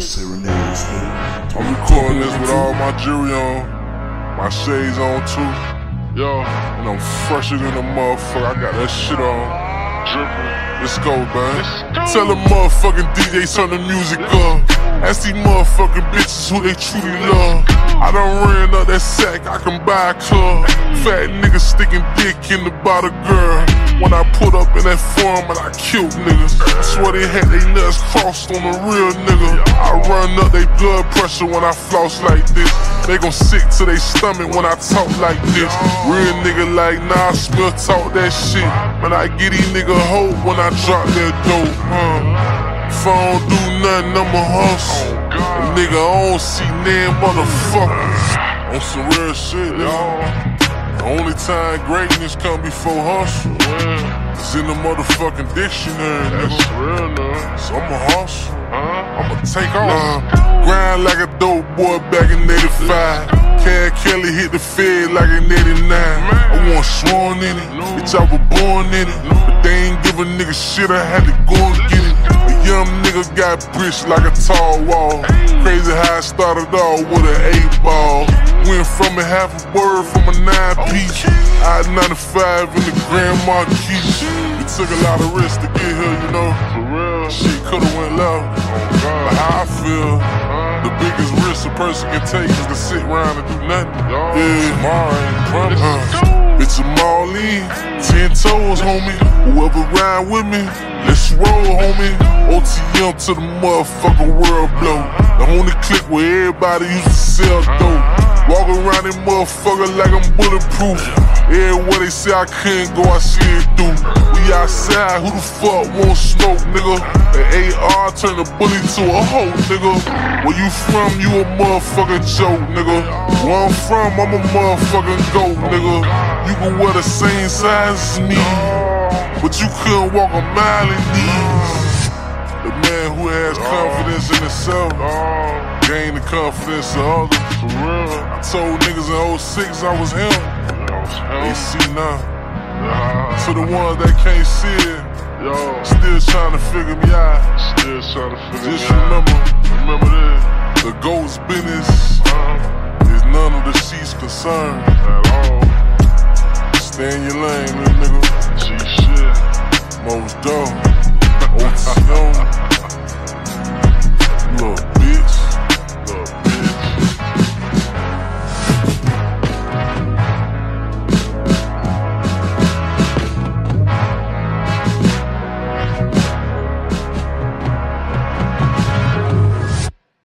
Serenades, eh? I'm recording this with all my jewelry on, my shades on too. Yo, and I'm fresher than a motherfucker. I got that shit on. Drippin'. Let's go, man. Tell the motherfucking DJ turn the music up. Ask these motherfucking bitches who they truly love. I done ran up that sack, I can buy a club. Fat niggas sticking dick in the bottle, girl. When I put up in that form and I killed niggas. I swear they had they nuts crossed on a real nigga. I run up they blood pressure when I floss like this. They gon' sick to they stomach when I talk like this. Real nigga like nah, I smell talk that shit. Man, I get these nigga hope when I drop that dope, huh? If I don't do nothing, I'ma hustle. Nigga, I don't see nan motherfuckers. On some real shit, y'all. The only time greatness come before hustle is in the motherfucking dictionary, nigga. So I'ma hustle. I'ma take off. Grind like a dope boy back in 85. Cad Kelly hit the fed like in 89. I want sworn in it. Bitch, I was born in it. But they ain't give a nigga shit, I had to go and get it. Nigga got bricks like a tall wall. Crazy how I started off with an eight ball. Went from a half a word from a nine piece. I 95 in the Grand Marquis. We took a lot of risks to get here, you know. For real. Shit could've went left. But how I feel, the biggest risk a person can take is to sit around and do nothing. Yeah, tomorrow ain't promised. Uh-huh. Uh, bitch, I'm all in. Ten toes, homie. Whoever ride with me, let's roll, homie. OTM to the motherfucking world blow. The only click where everybody used to sell dope. Walk around that motherfucker like I'm bulletproof. Everywhere they say I couldn't go, I see it through. We outside, who the fuck won't smoke, nigga? The AR turn the bully to a hoe, nigga. Where you from, you a motherfucking joke, nigga. Where I'm from, I'm a motherfucking goat, nigga. You can wear the same size as me, but you couldn't walk a mile in these. The man who has confidence in himself gain the confidence of others. For real. I told niggas in 06 I was him. They see now. To the ones that can't see it, yo, still trying to figure me out. Still trying to figure Just me remember, out. remember this. The ghost business uh-huh. is none of the sheets concern at all. Stay in your lane, little nigga. G shit. Most dope. OTM.